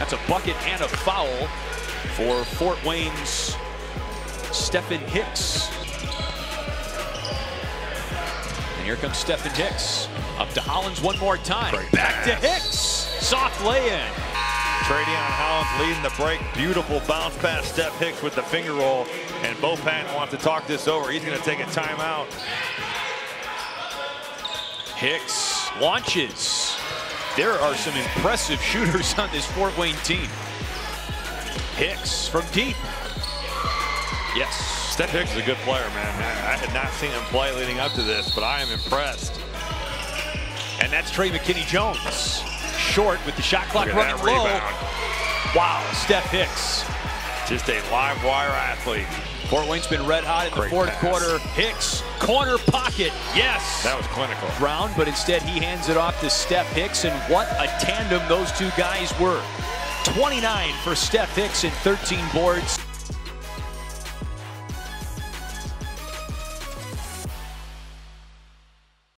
That's a bucket and a foul for Fort Wayne's Stephen Hicks. And here comes Stephen Hicks. Up to Hollins one more time. Great Back to. Hicks. Soft lay-in. Tra-Deon Hollins leading the break. Beautiful bounce pass. Steph Hicks with the finger roll. And Bo Patton wants to talk this over. He's going to take a timeout. Hicks launches. There are some impressive shooters on this Fort Wayne team. Hicks from deep. Yes. Steph Hicks is a good player, man. I had not seen him play leading up to this, but I am impressed. And that's Trey McKinney Jones. Short with the shot clock running low. rebound. Wow, Steph Hicks. Just a live wire athlete. Fort Wayne's been red hot in the fourth pass. quarter. Hicks, corner pocket. Yes. That was clinical. Brown, but instead he hands it off to Steph Hicks, and what a tandem those two guys were. 29 for Steph Hicks and 13 boards.